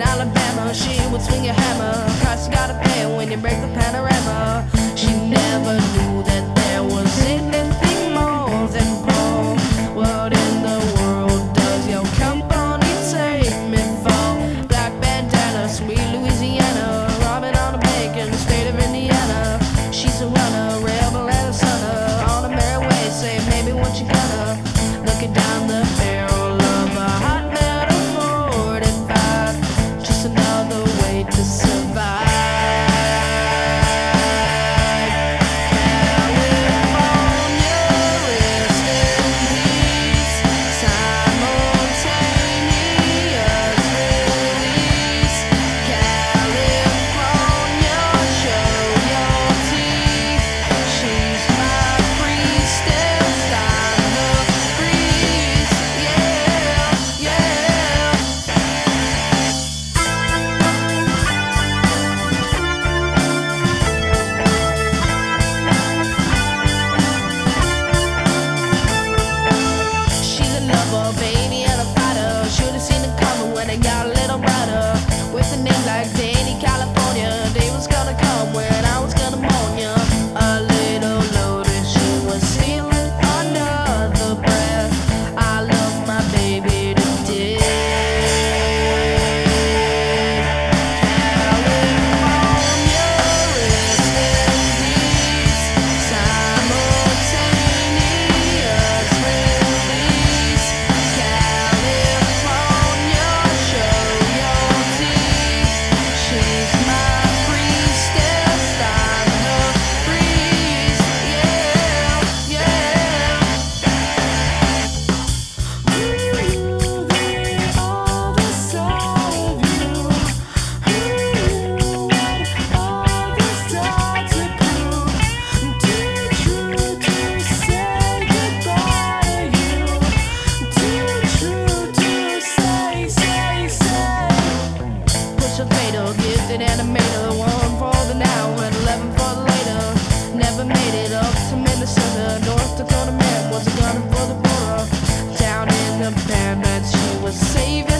in Alabama, she would swing your hammer. Price you gotta pay when you break the panorama. Danny California, day was gonna come where she was saving